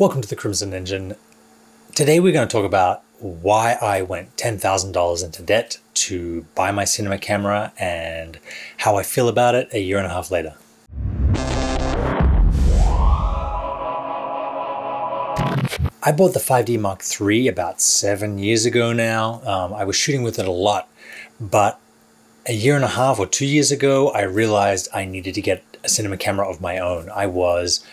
Welcome to the Crimson Engine. Today we're going to talk about why I went $10,000 into debt to buy my cinema camera and how I feel about it a year and a half later. I bought the 5D Mark III about seven years ago now. Um, I was shooting with it a lot, but a year and a half or two years ago, I realized I needed to get a cinema camera of my own. I was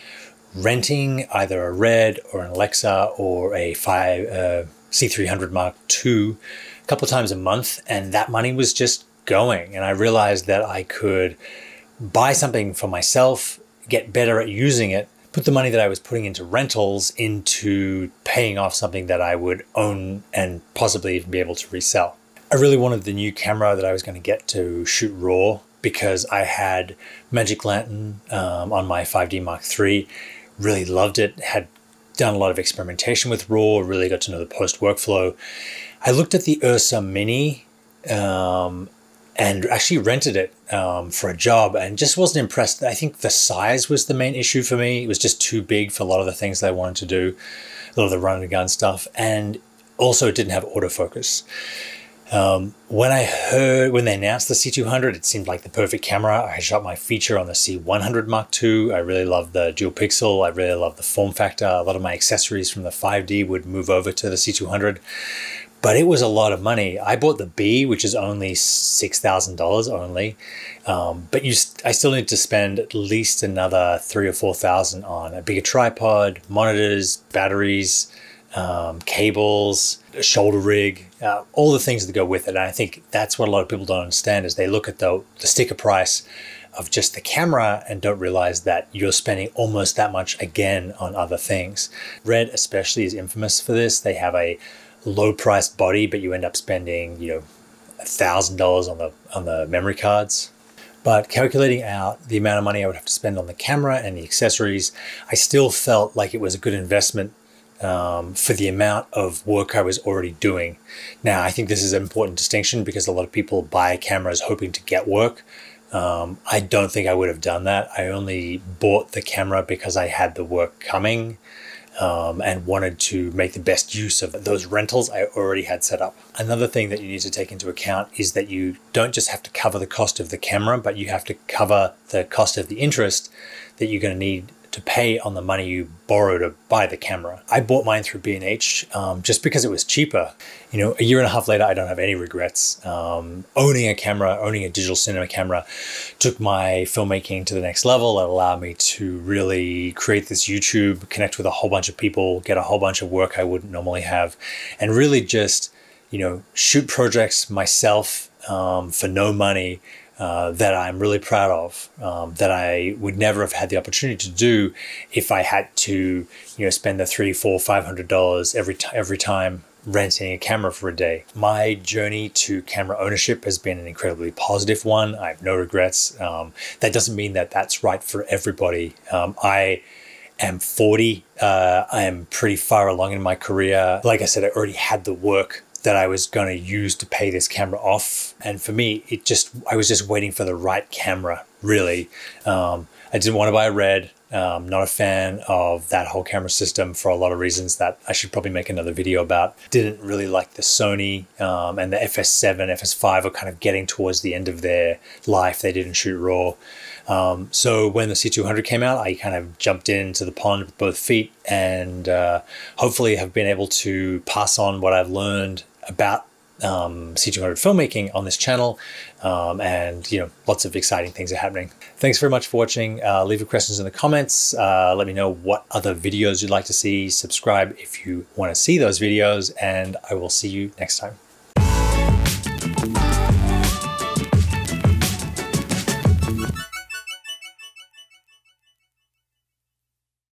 renting either a Red or an Alexa or a five, uh, C300 Mark II a couple times a month, and that money was just going. And I realized that I could buy something for myself, get better at using it, put the money that I was putting into rentals into paying off something that I would own and possibly even be able to resell. I really wanted the new camera that I was going to get to shoot RAW because I had Magic Lantern um, on my 5D Mark III really loved it, had done a lot of experimentation with RAW, really got to know the post workflow. I looked at the Ursa Mini um, and actually rented it um, for a job and just wasn't impressed. I think the size was the main issue for me. It was just too big for a lot of the things that I wanted to do, a lot of the run and gun stuff. And also, it didn't have autofocus. Um, when I heard, when they announced the C200, it seemed like the perfect camera. I shot my feature on the C100 Mark II. I really love the dual pixel. I really love the form factor. A lot of my accessories from the 5D would move over to the C200, but it was a lot of money. I bought the B, which is only $6,000 only. Um, but you, I still need to spend at least another three or 4,000 on a bigger tripod, monitors, batteries, um, cables, shoulder rig, uh, all the things that go with it. And I think that's what a lot of people don't understand is they look at the, the sticker price of just the camera and don't realize that you're spending almost that much again on other things. Red especially is infamous for this. They have a low priced body, but you end up spending, you know, a thousand dollars on the on the memory cards. But calculating out the amount of money I would have to spend on the camera and the accessories, I still felt like it was a good investment um, for the amount of work I was already doing. Now, I think this is an important distinction because a lot of people buy cameras hoping to get work. Um, I don't think I would have done that. I only bought the camera because I had the work coming um, and wanted to make the best use of those rentals I already had set up. Another thing that you need to take into account is that you don't just have to cover the cost of the camera, but you have to cover the cost of the interest that you're going to need to pay on the money you borrow to buy the camera. I bought mine through B&H um, just because it was cheaper. You know, a year and a half later, I don't have any regrets. Um, owning a camera, owning a digital cinema camera, took my filmmaking to the next level. It allowed me to really create this YouTube, connect with a whole bunch of people, get a whole bunch of work I wouldn't normally have, and really just, you know, shoot projects myself um, for no money uh, that I'm really proud of, um, that I would never have had the opportunity to do if I had to, you know, spend the three, four, five hundred dollars every t- every time renting a camera for a day. My journey to camera ownership has been an incredibly positive one. I have no regrets. Um, that doesn't mean that that's right for everybody. Um, I am 40. Uh, I am pretty far along in my career. Like I said, I already had the work that I was going to use to pay this camera off. And for me, it just, I was just waiting for the right camera, really. Um, I didn't want to buy a red. Um, not a fan of that whole camera system for a lot of reasons that I should probably make another video about. Didn't really like the Sony um, and the FS7, FS5 are kind of getting towards the end of their life. They didn't shoot RAW. Um, so when the C200 came out, I kind of jumped into the pond with both feet and uh, hopefully have been able to pass on what I've learned about um, C200 filmmaking on this channel. Um, and, you know, lots of exciting things are happening. Thanks very much for watching. Uh, leave your questions in the comments. Uh, let me know what other videos you'd like to see. Subscribe if you want to see those videos, and I will see you next time.